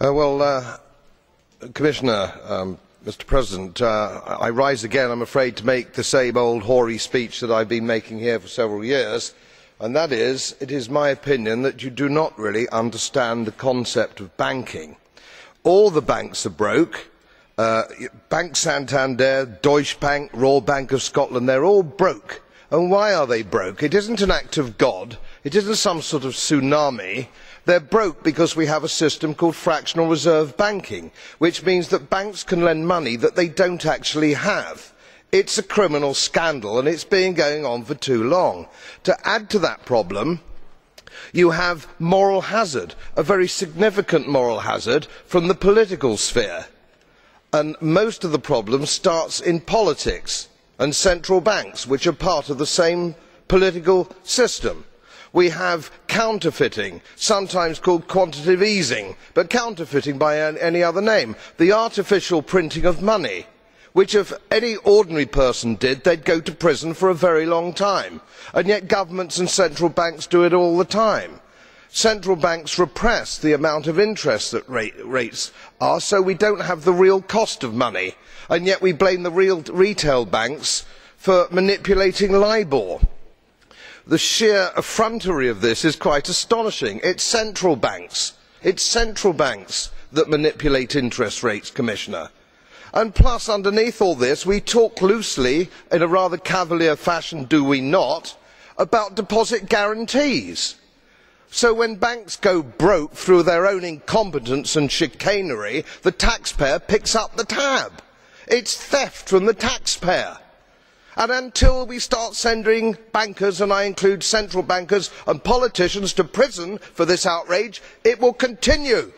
Uh, uh, Mr um, President, uh, I rise again, I am afraid, to make the same old hoary speech that I have been making here for several years, and that is it is my opinion that you do not really understand the concept of banking. All the banks are broke Bank Santander, Deutsche Bank, Royal Bank of Scotland they are all broke. And why are they broke? It is not an act of God, it is not some sort of tsunami they are broke because we have a system called fractional reserve banking, which means that banks can lend money that they do not actually have. It is a criminal scandal and it has been going on for too long. To add to that problem, you have moral hazard a very significant moral hazard from the political sphere and most of the problem starts in politics and central banks which are part of the same political system. We have counterfeiting sometimes called quantitative easing but counterfeiting by any other name. The artificial printing of money which if any ordinary person did they would go to prison for a very long time. And yet governments and central banks do it all the time. Central banks repress the amount of interest that rates are so we do not have the real cost of money. And yet we blame the real retail banks for manipulating libor. The sheer effrontery of this is quite astonishing. it is central banks that manipulate interest rates commissioner and plus underneath all this we talk loosely in a rather cavalier fashion do we not about deposit guarantees so when banks go broke through their own incompetence and chicanery the taxpayer picks up the tab. it is theft from the taxpayer and until we start sending bankers and i include central bankers and politicians to prison for this outrage it will continue.